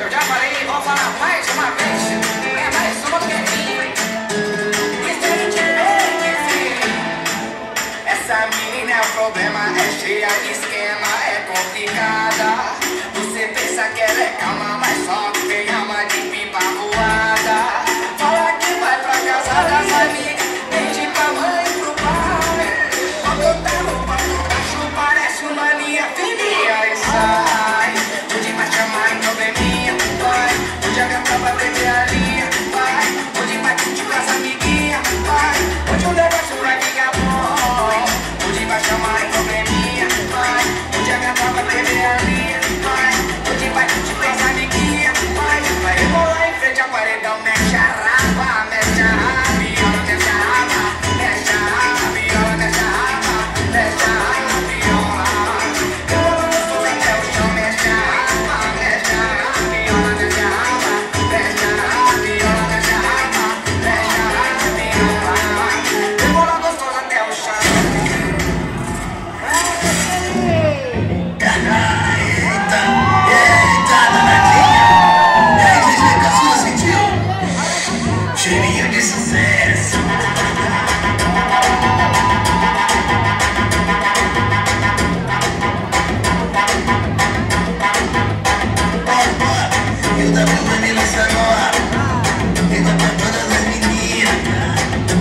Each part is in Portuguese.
your job, buddy. Hope I'm a place of my patience.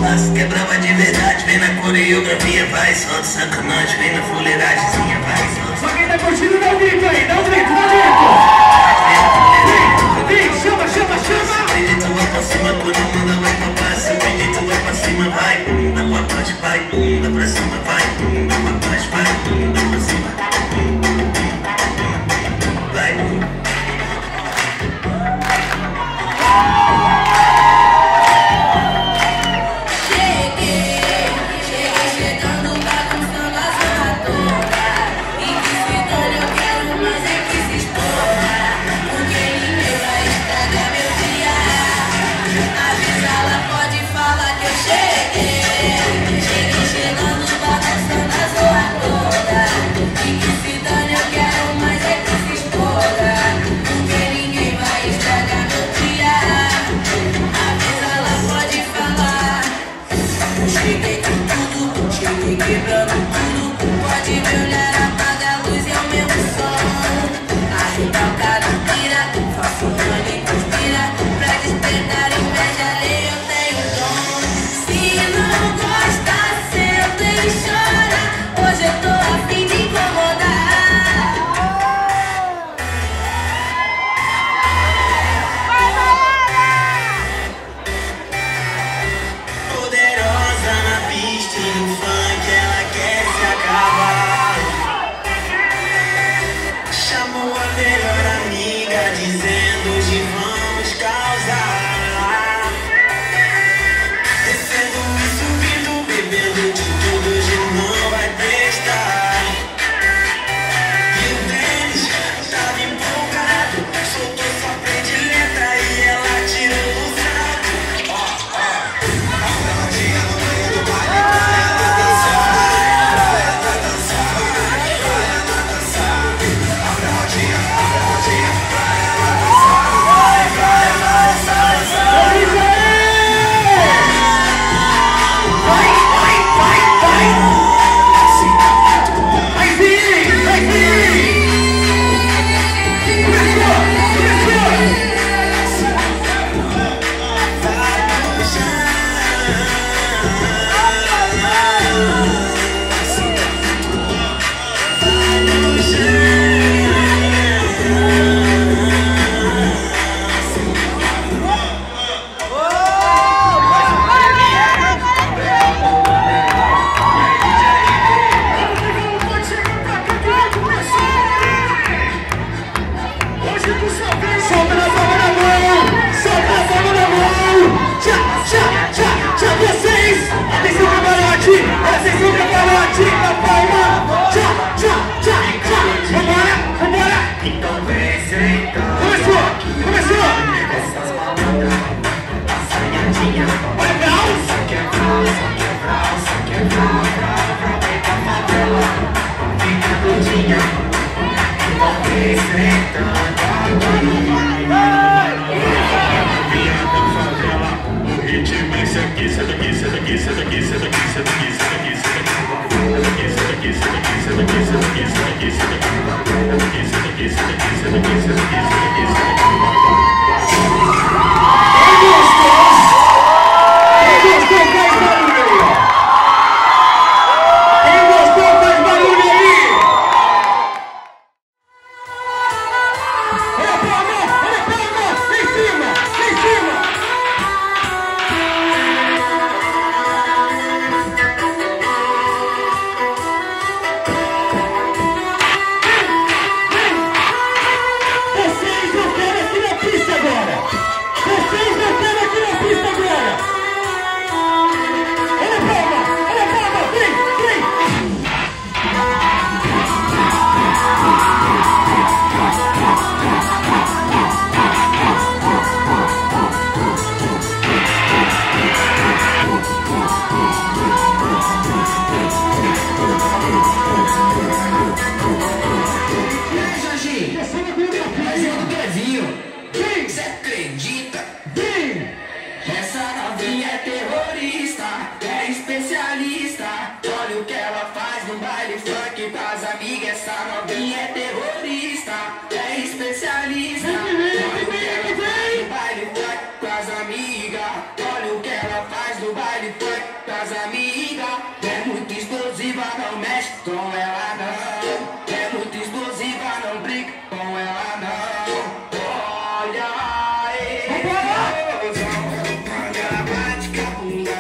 Mas quebrava é de verdade, vem na coreografia, vai só de sacanagem, vem na fuleiragem. Isso aqui, isso aqui, isso aqui, isso aqui, isso aqui, isso aqui.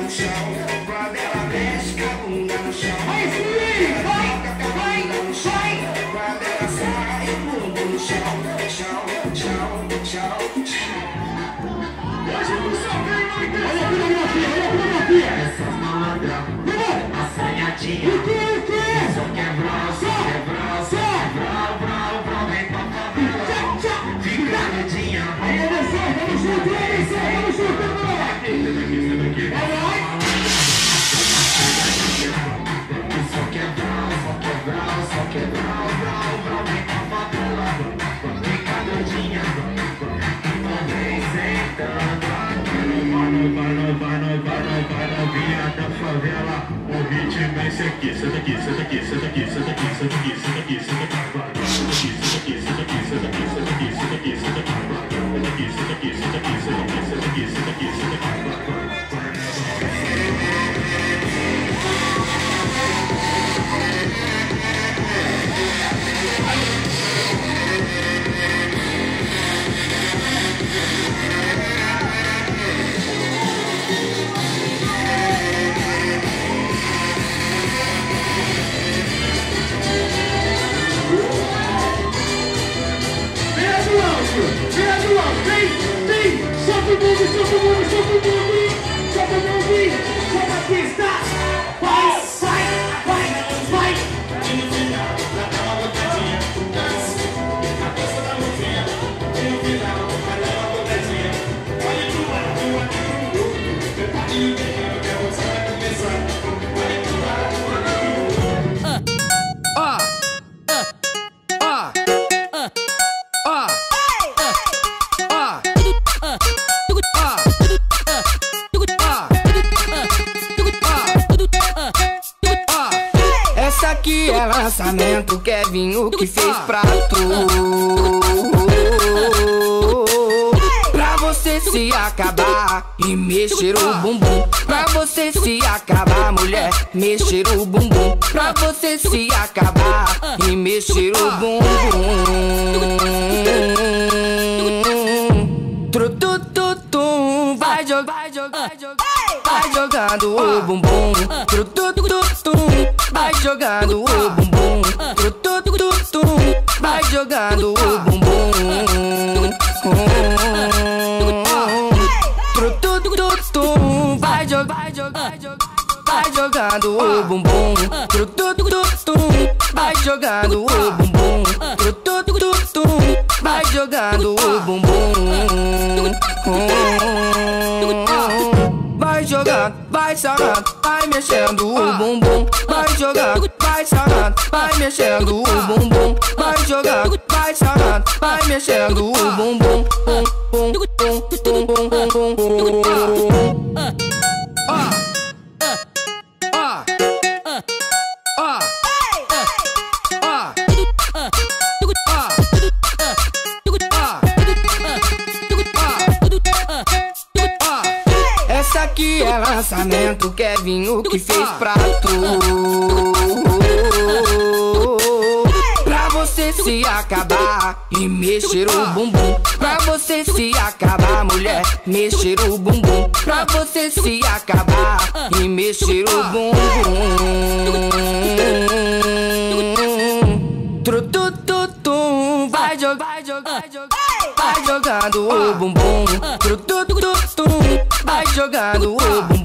No chão, quando ela mexe com a bunda no chão, Vai sim, vai, vai, vai. quando ela sai, bumbum no chão, chão, chão, chão, chão. Hoje não sabe, Olha a coreografia, olha a coreografia. Essas malandras, Vamos. assanhadinha. O que, o que? Só quebrou, só quebrou, só quebrou, brau, brau, vem pra tchau. Fica doidinha. Vamos junto, Anderson, vamos junto, favela. O ritmo é esse aqui, senta aqui, senta aqui, senta aqui, senta aqui, senta aqui, senta aqui, senta aqui, vem, vem. Solta o mundo, solta o mundo, solta o mundo. Solta o mundo, solta a pista. Vai, vai, vai, vai. Essa aqui é lançamento, Kevinho que fez pra tu. Pra você se acabar e mexer o bumbum. Pra você se acabar, mulher, mexer o bumbum. Pra você se acabar e mexer o bumbum. Tru, vai jogar, vai jogar, vai jogando o bumbum. Tru, vai jogando o bumbum. Tru, tu, tu, tu, vai jogando o bumbum. Tru, tu, tu, tu, vai jogar, vai jogar, vai jogando o bumbum. Tru, tu, tu, tu, vai jogando o bumbum. Tru, tu, tu, tu, vai jogando o bumbum. Vai jogando, vai sarrando, vai mexendo o bumbum. Vai jogando, vai sarrando, vai mexendo o bumbum. Vai jogando, vai sarrando, vai mexendo o bumbum. Bum, bum, bum, bum, bum, bum, bum. Ó, Hoje é lançamento, Kevinho que fez pra tu. Pra você se acabar e mexer o bumbum. Pra você se acabar, mulher, mexer o bumbum. Pra você se acabar e mexer o bumbum. Trutututum, vai jogar, vai jogar, vai jogar. Vai jogando o bumbum, trutututum, vai jogando o